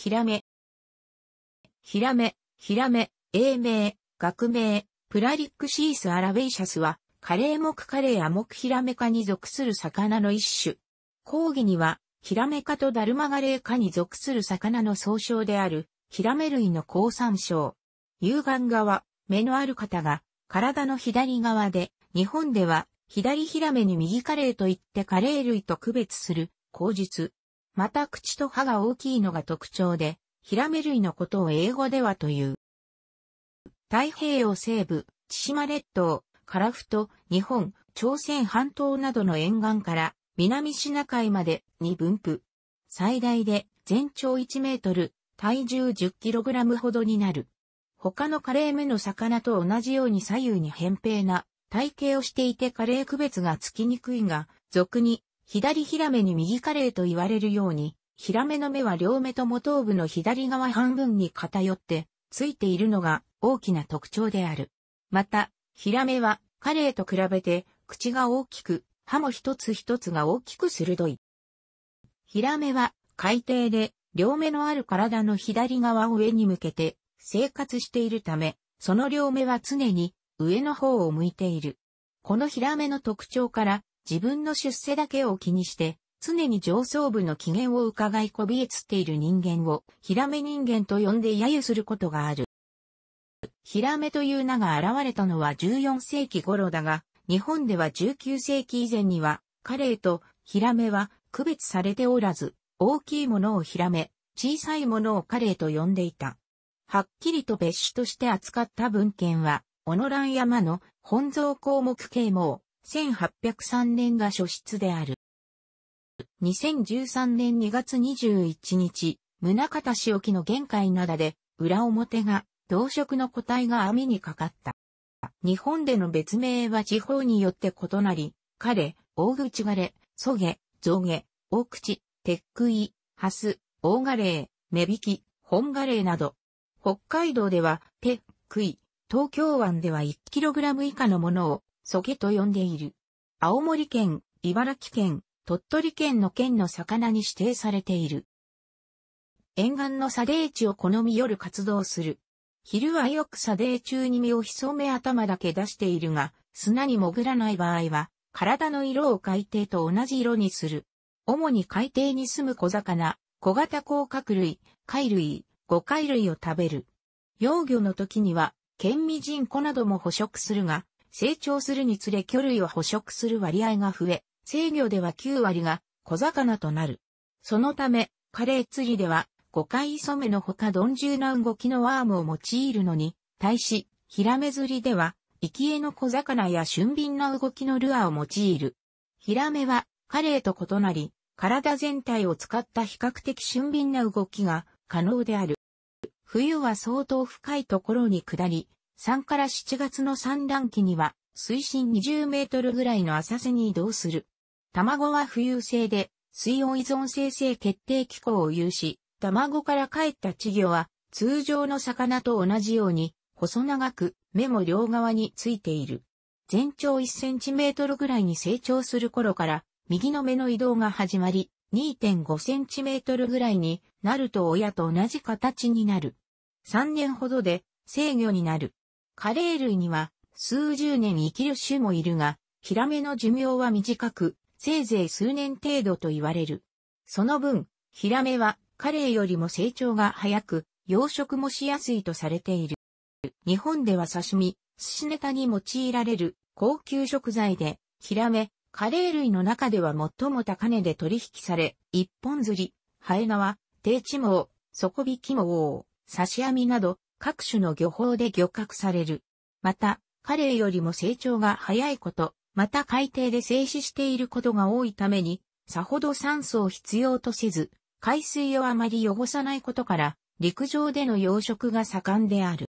ヒラメ。ヒラメ、ヒラメ、英名、学名、プラリックシースアラベイシャスは、カレー目カレーアモクヒラメ科に属する魚の一種。講義には、ヒラメ科とダルマガレー科に属する魚の総称である、ヒラメ類の高山椒。有眼側、目のある方が、体の左側で、日本では、左ヒラメに右カレーといってカレー類と区別する、口述。また口と歯が大きいのが特徴で、ヒラメ類のことを英語ではという。太平洋西部、千島列島、樺太、日本、朝鮮半島などの沿岸から南シナ海までに分布。最大で全長1メートル、体重10キログラムほどになる。他のカレー目の魚と同じように左右に扁平な体型をしていてカレー区別がつきにくいが、俗に左ヒラメに右カレーと言われるように、ヒラメの目は両目とも頭部の左側半分に偏ってついているのが大きな特徴である。また、ヒラメは、カレイと比べて、口が大きく、歯も一つ一つが大きく鋭い。ヒラメは、海底で、両目のある体の左側を上に向けて、生活しているため、その両目は常に、上の方を向いている。このヒラメの特徴から、自分の出世だけを気にして、常に上層部の機嫌を伺いこびえつっている人間を、ヒラメ人間と呼んで揶揄することがある。ヒラメという名が現れたのは14世紀頃だが、日本では19世紀以前には、カレイとヒラメは区別されておらず、大きいものをヒラメ、小さいものをカレイと呼んでいた。はっきりと別種として扱った文献は、オノラン山の本草項目啓蒙、1803年が初出である。2013年2月21日、宗像市沖の玄海灘で、裏表が同色の個体が網にかかった。日本での別名は地方によって異なり、カレ、大口ガレ、ソゲ、ゾゲ、大口、鉄杭、ハス、大ガレー、目引き、本ガレーなど。北海道では、鉄杭、東京湾では 1kg 以下のものを、ソゲと呼んでいる。青森県、茨城県、鳥取県の県の魚に指定されている。沿岸の砂泥地を好み夜活動する。昼はよく砂泥中に身を潜め頭だけ出しているが、砂に潜らない場合は、体の色を海底と同じ色にする。主に海底に住む小魚、小型甲殻類、貝類、魚貝類を食べる。幼魚の時には、県味人コなども捕食するが、成長するにつれ魚類を捕食する割合が増え、制魚では9割が小魚となる。そのため、カレー釣りでは五回染めのほか鈍重な動きのワームを用いるのに、対し、ヒラメ釣りでは、生き絵の小魚や俊敏な動きのルアーを用いる。ヒラメは、カレイと異なり、体全体を使った比較的俊敏な動きが可能である。冬は相当深いところに下り、3から7月の産卵期には、水深20メートルぐらいの浅瀬に移動する。卵は浮遊性で、水温依存生成決定機構を有し、卵から帰った稚魚は、通常の魚と同じように、細長く、目も両側についている。全長1センチメートルぐらいに成長する頃から、右の目の移動が始まり、2.5センチメートルぐらいになると親と同じ形になる。3年ほどで制御になる。カレー類には数十年生きる種もいるが、ヒラメの寿命は短く、せいぜい数年程度と言われる。その分、ヒラメはカレイよりも成長が早く、養殖もしやすいとされている。日本では刺身、寿司ネタに用いられる高級食材で、ヒラメ、カレー類の中では最も高値で取引され、一本釣り、ハエ縄、低地毛、底引き毛、刺し網など各種の漁法で漁獲される。また、カレーよりも成長が早いこと、また海底で静止していることが多いために、さほど酸素を必要とせず、海水をあまり汚さないことから、陸上での養殖が盛んである。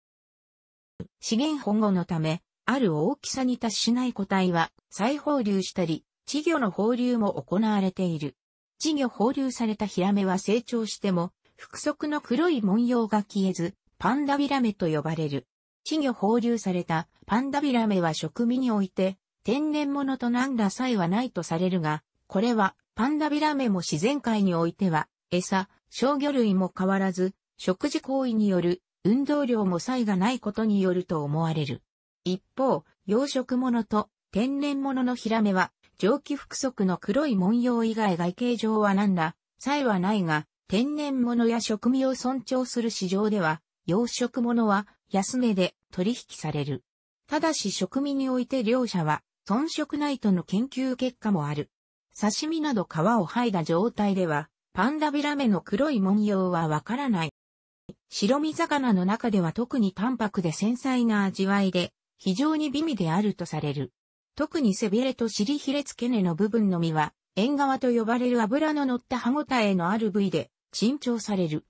資源保護のため、ある大きさに達しない個体は再放流したり、稚魚の放流も行われている。稚魚放流されたヒラメは成長しても、腹側の黒い文様が消えず、パンダビラメと呼ばれる。稚魚放流されたパンダビラメは食味において、天然物と何ら差異はないとされるが、これはパンダビラメも自然界においては餌、小魚類も変わらず、食事行為による運動量も差異がないことによると思われる。一方、養殖物と天然物のヒラメは、蒸気複足の黒い文様以外外形上は何ら、差異はないが、天然物や食味を尊重する市場では、養殖物は安値で取引される。ただし食味において両者は遜色ないとの研究結果もある。刺身など皮を剥いだ状態では、パンダビラメの黒い文様はわからない。白身魚の中では特に淡白で繊細な味わいで、非常に美味であるとされる。特に背びれと尻ひれ付け根の部分の身は、縁側と呼ばれる油の乗った歯ごたえのある部位で、珍重される。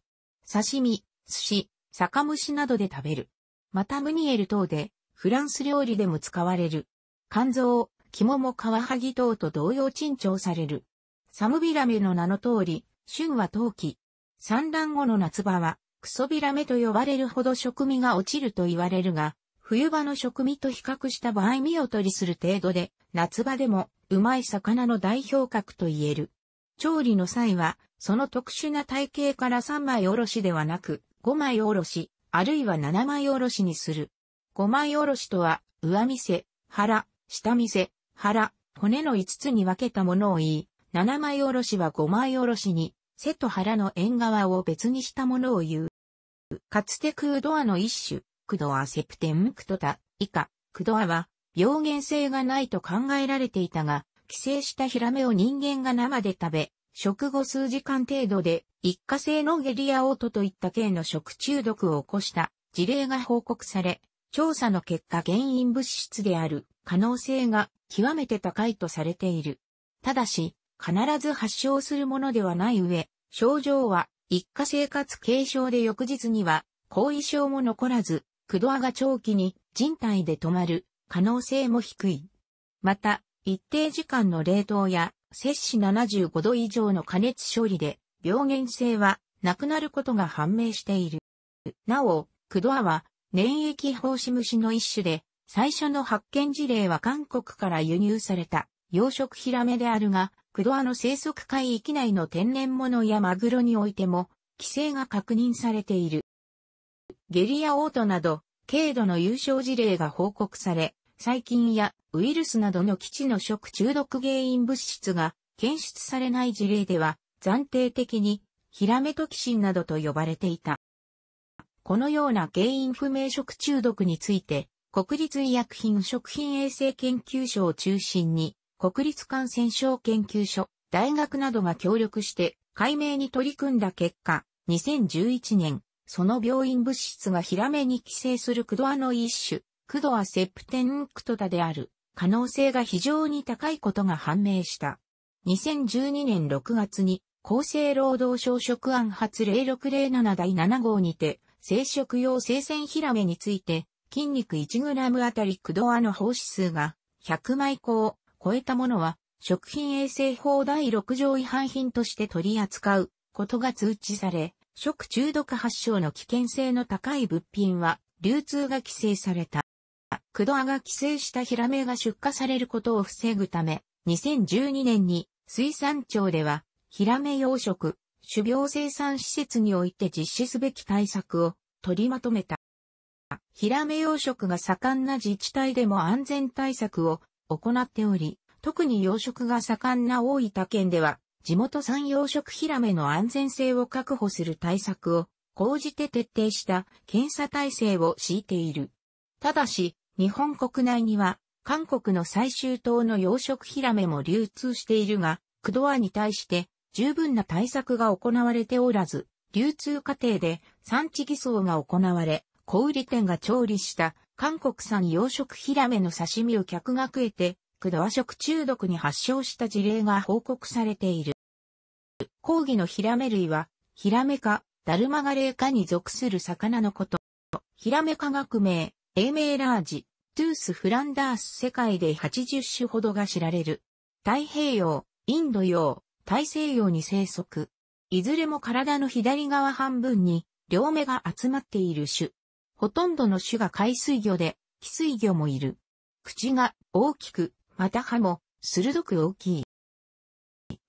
刺身、寿司、酒蒸しなどで食べる。またムニエル等で、フランス料理でも使われる。肝臓、肝もカワハギ等と同様珍重される。サムビラメの名の通り、旬は冬季。産卵後の夏場は、クソビラメと呼ばれるほど食味が落ちると言われるが、冬場の食味と比較した場合見劣りする程度で、夏場でもうまい魚の代表格と言える。調理の際は、その特殊な体型から3枚おろしではなく、5枚おろし、あるいは7枚おろしにする。5枚おろしとは、上見せ、腹、下見せ、腹、骨の5つに分けたものを言い、7枚おろしは5枚おろしに、背と腹の縁側を別にしたものを言う。かつてクードアの一種、クドアセプテンクトタ、以下、クドアは、病原性がないと考えられていたが、寄生したヒラメを人間が生で食べ、食後数時間程度で一過性のゲリアオートといった系の食中毒を起こした事例が報告され、調査の結果原因物質である可能性が極めて高いとされている。ただし、必ず発症するものではない上、症状は一過性かつ軽症で翌日には後遺症も残らず、クドアが長期に人体で止まる可能性も低い。また、一定時間の冷凍や摂氏75度以上の加熱処理で病原性はなくなることが判明している。なお、クドアは粘液胞子虫の一種で、最初の発見事例は韓国から輸入された養殖ヒラメであるが、クドアの生息海域内の天然物やマグロにおいても、規制が確認されている。ゲリアオートなど、軽度の優勝事例が報告され、細菌やウイルスなどの基地の食中毒原因物質が検出されない事例では、暫定的にヒラメトキシンなどと呼ばれていた。このような原因不明食中毒について、国立医薬品食品衛生研究所を中心に、国立感染症研究所、大学などが協力して解明に取り組んだ結果、2011年、その病院物質がヒラメに寄生するクドアの一種、クドアセプテンクトタである可能性が非常に高いことが判明した。2012年6月に厚生労働省食案発0607第7号にて生殖用生鮮ヒラメについて筋肉 1g あたりクドアの胞子数が100枚個を超えたものは食品衛生法第6条違反品として取り扱うことが通知され、食中毒発症の危険性の高い物品は流通が規制された。クドアが規制したヒラメが出荷されることを防ぐため、2012年に水産庁では、ヒラメ養殖、種苗生産施設において実施すべき対策を取りまとめた。ヒラメ養殖が盛んな自治体でも安全対策を行っており、特に養殖が盛んな大分県では、地元産養殖ヒラメの安全性を確保する対策を講じて徹底した検査体制を敷いている。ただし、日本国内には、韓国の最終島の養殖ヒラメも流通しているが、クドアに対して十分な対策が行われておらず、流通過程で産地偽装が行われ、小売店が調理した韓国産養殖ヒラメの刺身を客が食えて、クドア食中毒に発症した事例が報告されている。講義のヒラメ類は、ヒラメ科、ダルマガレイ科に属する魚のこと。ヒラメ科学名、英名ラージ、トゥース・フランダース世界で80種ほどが知られる。太平洋、インド洋、大西洋に生息。いずれも体の左側半分に両目が集まっている種。ほとんどの種が海水魚で、寄水魚もいる。口が大きく、また歯も鋭く大きい。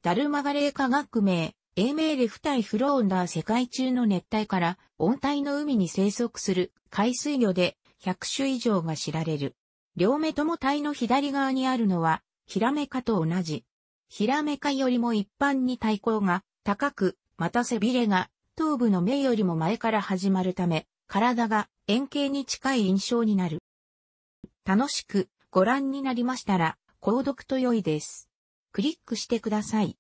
ダルマガレー科学名、英名レフタイフローンダー世界中の熱帯から温帯の海に生息する海水魚で100種以上が知られる。両目とも体の左側にあるのはヒラメ科と同じ。ヒラメ科よりも一般に体高が高く、また背びれが頭部の目よりも前から始まるため、体が円形に近い印象になる。楽しくご覧になりましたら、購読と良いです。クリックしてください。